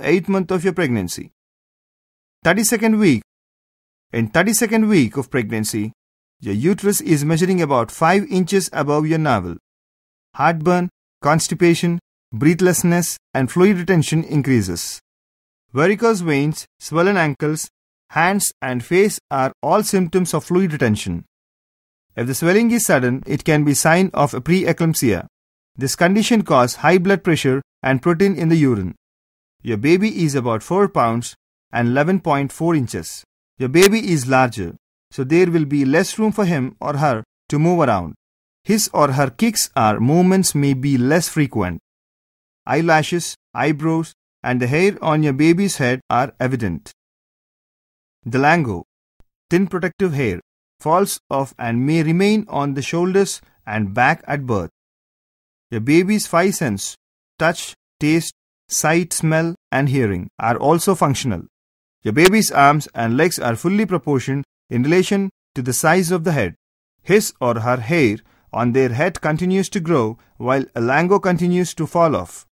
8th month of your pregnancy. 32nd week. In 32nd week of pregnancy, your uterus is measuring about 5 inches above your navel. Heartburn, constipation, breathlessness and fluid retention increases. Varicose veins, swollen ankles, hands and face are all symptoms of fluid retention. If the swelling is sudden, it can be sign of a preeclampsia. This condition causes high blood pressure and protein in the urine. Your baby is about 4 pounds and 11.4 inches. Your baby is larger, so there will be less room for him or her to move around. His or her kicks or movements may be less frequent. Eyelashes, eyebrows, and the hair on your baby's head are evident. The lanugo, thin protective hair, falls off and may remain on the shoulders and back at birth. Your baby's five senses touch, taste, sight, smell, and hearing are also functional. Your baby's arms and legs are fully proportioned in relation to the size of the head. His or her hair on their head continues to grow while a lanugo continues to fall off.